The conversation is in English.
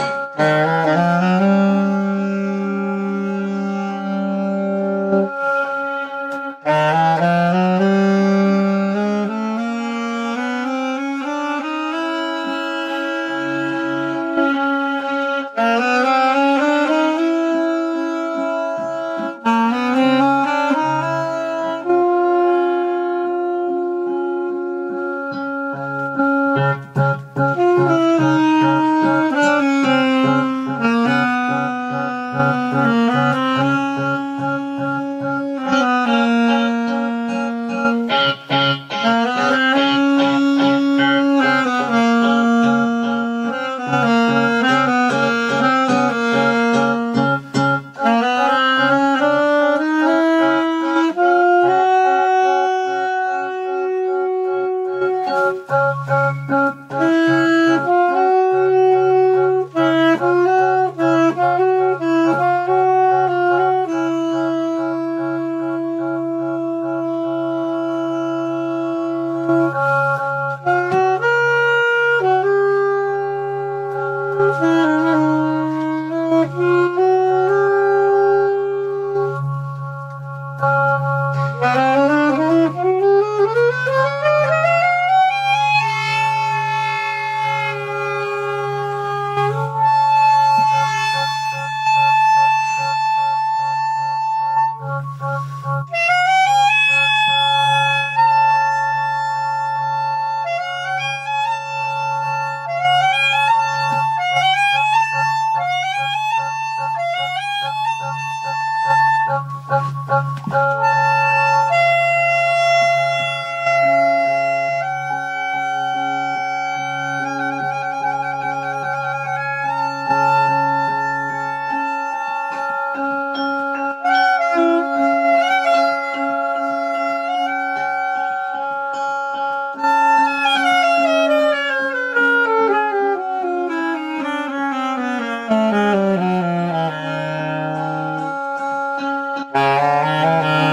Bye. Música